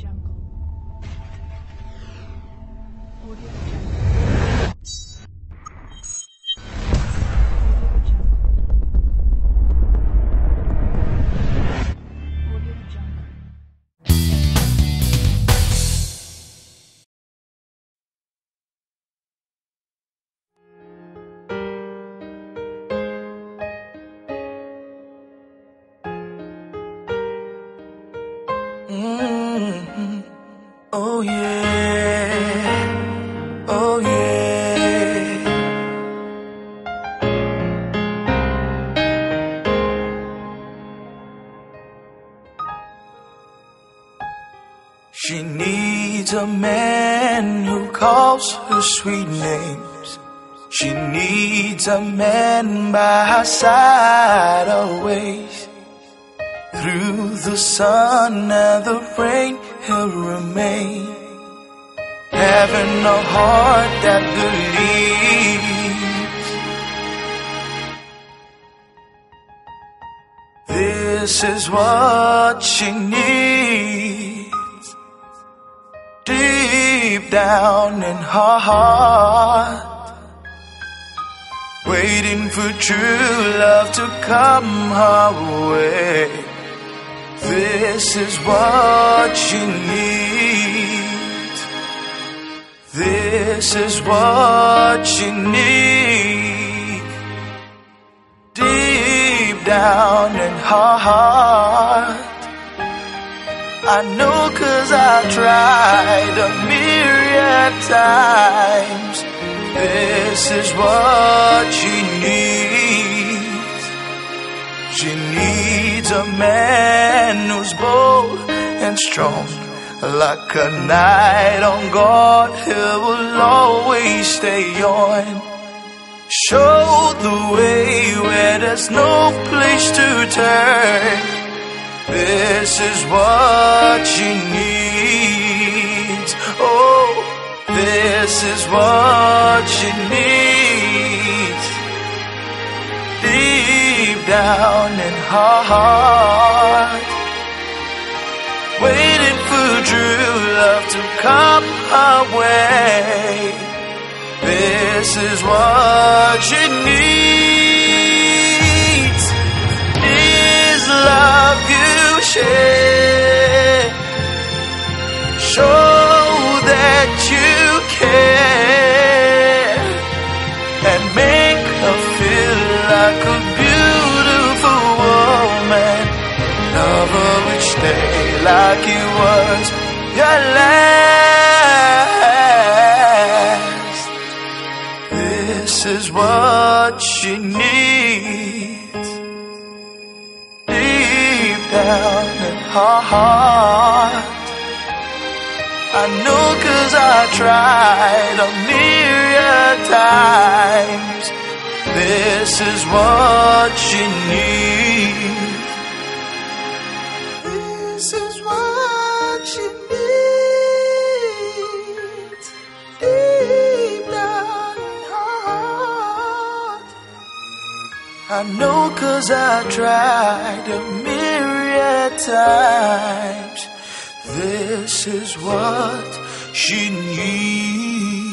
Jungle. Oh yeah. Oh yeah. She needs a man who calls her sweet names. She needs a man by her side always. Through the sun and the rain, he'll remain. Having a heart that believes. This is what she needs. Deep down in her heart. Waiting for true love to come her way. This is what you need. This is what you need. Deep down in her heart. I know cause I tried a myriad times. This is what you needs. She needs a man who's bold and strong. Like a knight on guard, he will always stay on. Show the way where there's no place to turn. This is what she needs. Oh, this is what she needs. Down her heart. Waiting for true love to come her way. This is what she needs. Is love you share. Each day like it was your last. This is what she needs deep down in her heart. I know cause I tried a myriad times. This is what she needs. I know cause I tried a myriad times. This is what she needs.